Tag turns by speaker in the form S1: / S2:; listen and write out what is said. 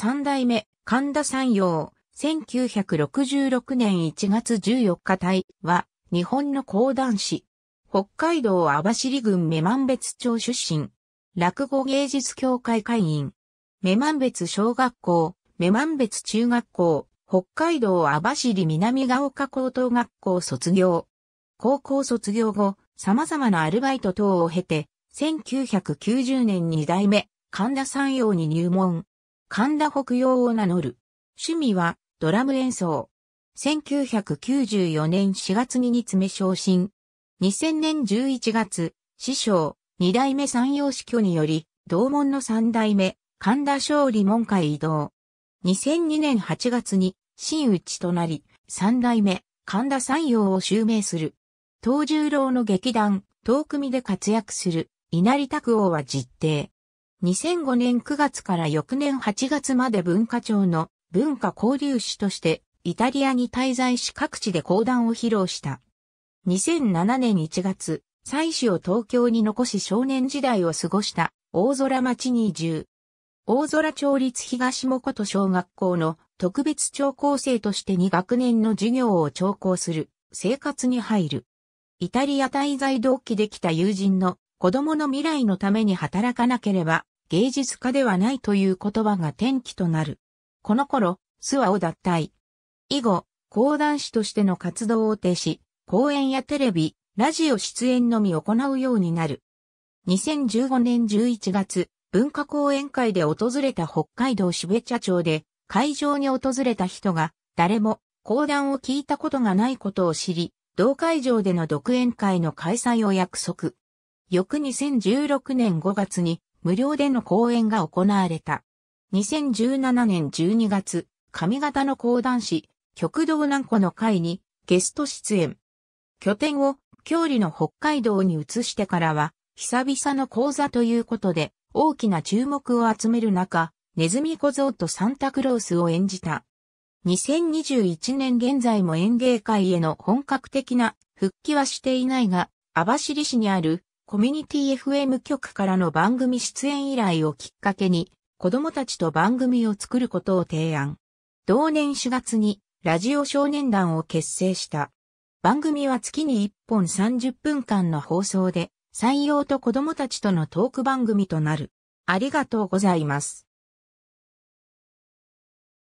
S1: 三代目、神田山陽、1966年1月14日隊は、日本の講談師。北海道網走郡女満別町出身。落語芸術協会会員。女満別小学校、女満別中学校、北海道網走南ヶ丘高等学校卒業。高校卒業後、様々なアルバイト等を経て、1990年に代目、神田山陽に入門。神田北陽を名乗る。趣味はドラム演奏。1994年4月に煮詰め昇進。2000年11月、師匠、二代目山陽死去により、同門の三代目、神田勝利門会移動。2002年8月に、新内となり、三代目、神田山陽を襲名する。東十郎の劇団、東組で活躍する、稲荷拓王は実定。2005年9月から翌年8月まで文化庁の文化交流士としてイタリアに滞在し各地で講談を披露した。2007年1月、妻子を東京に残し少年時代を過ごした大空町に移住。大空町立東もこと小学校の特別聴講生として2学年の授業を聴講する生活に入る。イタリア滞在同期できた友人の子供の未来のために働かなければ芸術家ではないという言葉が転機となる。この頃、諏訪を脱退。以後、講談師としての活動を停止、講演やテレビ、ラジオ出演のみ行うようになる。2015年11月、文化講演会で訪れた北海道標茶町で、会場に訪れた人が、誰も講談を聞いたことがないことを知り、同会場での独演会の開催を約束。翌2016年5月に無料での講演が行われた。2017年12月、上方の講談師、極道南湖の会にゲスト出演。拠点を郷里の北海道に移してからは、久々の講座ということで、大きな注目を集める中、ネズミ小僧とサンタクロースを演じた。2021年現在も演芸界への本格的な復帰はしていないが、網走市にあるコミュニティ FM 局からの番組出演依頼をきっかけに、子供たちと番組を作ることを提案。同年4月にラジオ少年団を結成した。番組は月に1本30分間の放送で、採用と子供たちとのトーク番組となる。ありがとうございます。